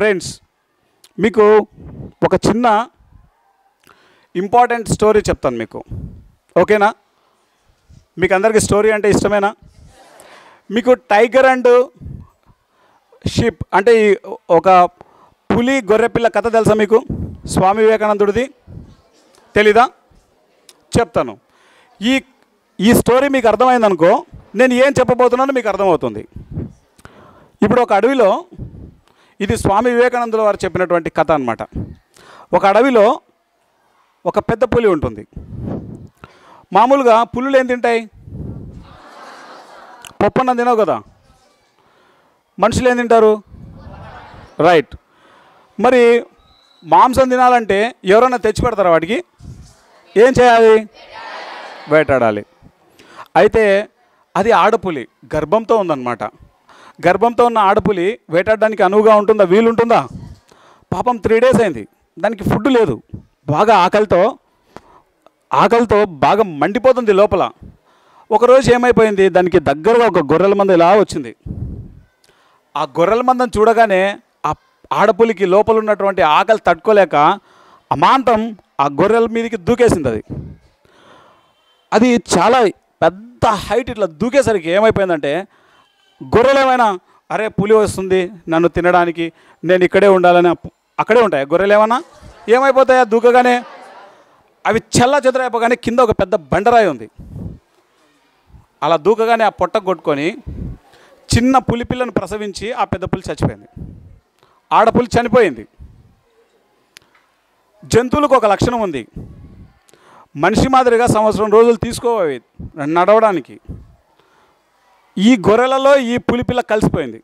Friends మీకు ఒక చిన్న ఇంపార్టెంట్ స్టోరీ చెప్తాను మీకు. ఓకేనా? మీకు అందరికీ స్టోరీ అంటే ఇష్టమేనా? మీకు టైగర్ అండ్ షిప్ అంటే ఈ ఒక పులి గొర్రెపిల్ల కథ తెలుసా మీకు? స్వామి వివేకానందుడిది. తెలీదా? చెప్తాను. ఈ ఈ స్టోరీ మీకు అర్థమైందనుకో నేను ఏం చెప్పబోతున్నానో మీకు అర్థమవుతుంది. ఇప్పుడు ఒక అడవిలో ఇది స్వామి వివేకానందుల వారు చెప్పినటువంటి కథ అన్నమాట. ఒక అడవిలో ఒక పెద్ద పులి ఉంటుంది. మామూలుగా పులులు ఏం తింటాయి? పప్పన్నం తినవు కదా. మనుషులు ఏం తింటారు? రైట్. మరి మాంసం తినాలంటే ఎవరైనా తెచ్చి పెడతారా వాడికి ఏం చేయాలి? వేటాడాలి. అయితే అది ఆడపులి గర్భంతో ఉందన్నమాట. గర్భంతో ఉన్న ఆడపులి వేటాడడానికి అనువుగా ఉంటుందా? వీలుంటుందా? పాపం త్రీ డేస్ అయింది. దానికి ఫుడ్ లేదు. బాగా ఆకలితో ఆకలితో బాగా మండిపోతుంది లోపల. ఒకరోజు ఏమైపోయింది? దానికి దగ్గరగా ఒక గొర్రెల మంద ఇలా వచ్చింది. ఆ గొర్రెల మందని చూడగానే ఆ ఆడపులికి లోపల ఉన్నటువంటి ఆకలి తట్టుకోలేక అమాంతం ఆ గొర్రెల మీదకి దూకేసింది అది. అది చాలా పెద్ద హైట్ ఇట్లా దూకేసరికి ఏమైపోయిందంటే గొర్రెలేమైనా అరే పులి వస్తుంది నన్ను తినడానికి నేను ఇక్కడే ఉండాలని అక్కడే ఉంటాయి గొర్రెలేమన్నా? ఏమైపోతాయా దూకగానే? అవి చల్ల చెదరైపోగానే కింద ఒక పెద్ద బండరాయి ఉంది. అలా దూకగానే ఆ పొట్ట కొట్టుకొని చిన్న పులి పిల్లను ప్రసవించి ఆ పెద్ద పులి చచ్చిపోయింది. ఆడపులి చనిపోయింది. జంతువులకు ఒక లక్షణం ఉంది. మనిషి మాదిరిగా సంవత్సరం రోజులు తీసుకోవాలి నడవడానికి. ఈ గొర్రెలలో ఈ పులిపిల్ల కలిసిపోయింది.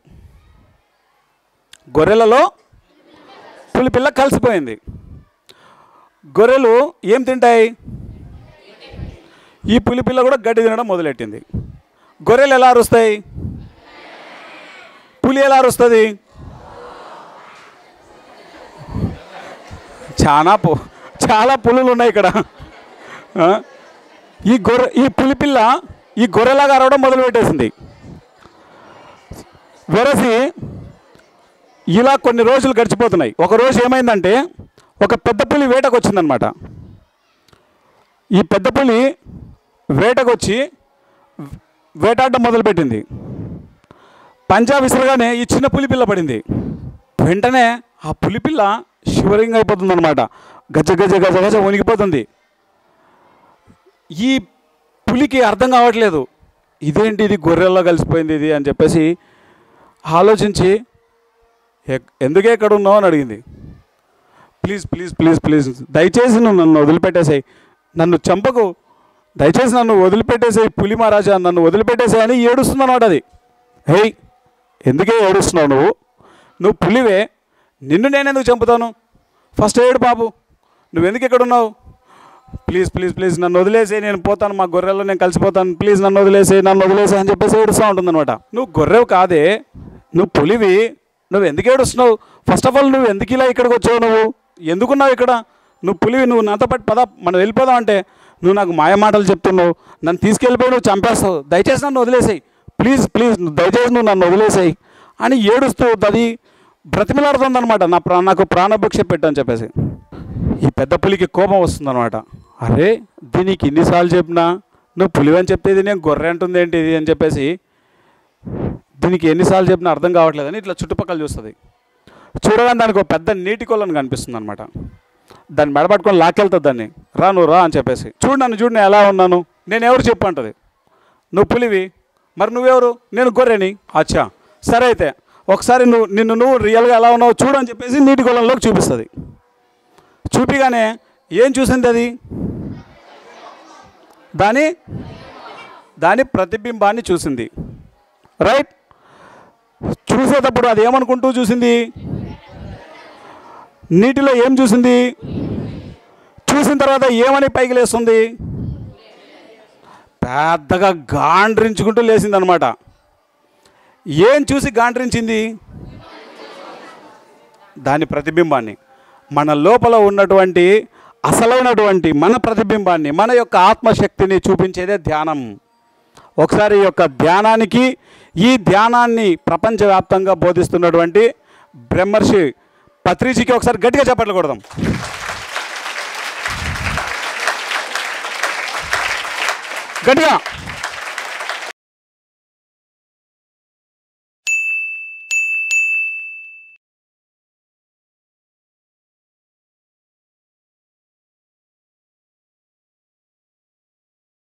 గొర్రెలలో పులిపిల్ల కలిసిపోయింది. గొర్రెలు ఏం తింటాయి? ఈ పులిపిల్ల కూడా గడ్డి తినడం మొదలెట్టింది. గొర్రెలు ఎలా అరుస్తాయి? పులి ఎలా అరుస్తుంది? చాలా పు చాలా పులులు ఉన్నాయి ఇక్కడ. ఈ గొర్రె ఈ పులిపిల్ల ఈ గొర్రెలాగా అరవడం మొదలుపెట్టేసింది. వెరసి ఇలా కొన్ని రోజులు గడిచిపోతున్నాయి. ఒక రోజు ఏమైందంటే ఒక పెద్ద పులి వేటకు వచ్చిందనమాట ఈ పెద్ద పులి వేటకు వచ్చి వేటాడడం మొదలుపెట్టింది. పంజా విసరగానే ఈ చిన్న పులి పిల్ల పడింది. వెంటనే ఆ పులి పిల్ల షివరింగ్ అయిపోతుందన్నమాట గజ గజ గజ గజ వణిగిపోతుంది ఈ పులికి అర్థం కావట్లేదు. ఇదేంటి ఇది గొర్రెల్లో కలిసిపోయింది ఇది అని చెప్పేసి ఆలోచించి "ఎక్- ఎందుకే ఎక్కడ ఉన్నావు అని అడిగింది. ప్లీజ్ ప్లీజ్ ప్లీజ్ ప్లీజ్ దయచేసి నువ్వు నన్ను వదిలిపెట్టేసాయి. నన్ను చంపకు. దయచేసి నన్ను వదిలిపెట్టేసాయి పులి మహారాజా నన్ను వదిలిపెట్టేసాయి అని ఏడుస్తుంది అనమాట అది. హేయ్ ఎందుకే ఏడుస్తున్నావు నువ్వు? నువ్వు పులివే. నిన్ను నేనెందుకు చంపుతాను? ఫస్ట్ ఏడు బాబు. నువ్వెందుకు ఇక్కడ ఉన్నావు? ప్లీజ్ ప్లీజ్ ప్లీజ్ నన్ను వదిలేసి నేను పోతాను మా గొర్రెల్లో నేను కలిసిపోతాను. ప్లీజ్ నన్ను వదిలేసి నన్ను వదిలేసి అని చెప్పేసి ఏడుస్తూ ఉంటుందన్నమాట. నువ్వు గొర్రెవు కాదే నువ్వు పులివి నువ్వు ఎందుకు ఏడుస్తున్నావు? ఫస్ట్ ఆఫ్ ఆల్ నువ్వు ఎందుకు ఇలా ఇక్కడికి వచ్చావు నువ్వు? ఎందుకున్నావు ఇక్కడ? నువ్వు పులివి నువ్వు నాతో పాటు పద మనం వెళ్ళిపోదాం అంటే నువ్వు నాకు మాయ మాటలు చెప్తున్నావు. నన్ను తీసుకెళ్ళిపోయి నువ్వు చంపేస్తావు. దయచేసి నన్ను వదిలేసాయి. ప్లీజ్ ప్లీజ్ దయచేసి నువ్వు నన్ను వదిలేసాయి అని ఏడుస్తూ అది బ్రతిమలాడుతుందనమాట నా ప్రా నాకు ప్రాణభిక్ష పెట్టని చెప్పేసి. ఈ పెద్ద పులికి కోపం వస్తుందన్నమాట. అరే దీనికి ఇన్నిసార్లు చెప్పినా? నువ్వు పులివని చెప్తే ఇది నేను గొర్రె అంటుంది ఏంటి ఇది అని చెప్పేసి దీనికి ఎన్నిసార్లు చెప్పినా అర్థం కావట్లేదని ఇట్లా చుట్టుపక్కల చూస్తుంది. చూడగానే దానికి ఒక పెద్ద నీటి కొలను కనిపిస్తుంది అనమాట దాన్ని మెడపట్టుకొని లాక్కెళ్తుంది దాన్ని. రా నువ్వు రా అని చెప్పేసి. చూడు నన్ను చూడు నేను ఎలా ఉన్నాను. నేను ఎవరు చెప్పు అంటది. నువ్వు పులివి? మరి నువ్వెవరు? నేను గొర్రెని. అచ్చా. సరే అయితే ఒకసారి నువ్వు నిన్ను నువ్వు రియల్గా ఎలా ఉన్నావు చూడు అని చెప్పేసి నీటి కొలంలోకి చూపిస్తుంది. చూపిగానే ఏం చూసింది అది? దాని దాని ప్రతిబింబాన్ని చూసింది. రైట్? చూసేటప్పుడు అది ఏమనుకుంటూ చూసింది? నీటిలో ఏం చూసింది? చూసిన తర్వాత ఏమని పైకి లేస్తుంది? పెద్దగా గాండ్రించుకుంటూ లేచింది అనమాట ఏం చూసి గాండ్రించింది? దాని ప్రతిబింబాన్ని. మన లోపల ఉన్నటువంటి అసలైనటువంటి మన ప్రతిబింబాన్ని మన యొక్క ఆత్మశక్తిని చూపించేదే ధ్యానం. ఒకసారి ఈ యొక్క ధ్యానానికి ఈ ధ్యానాన్ని ప్రపంచవ్యాప్తంగా బోధిస్తున్నటువంటి బ్రహ్మర్షి పత్రిజీకి ఒకసారి గట్టిగా చప్పట్లు కొడదాం. గట్టిగా.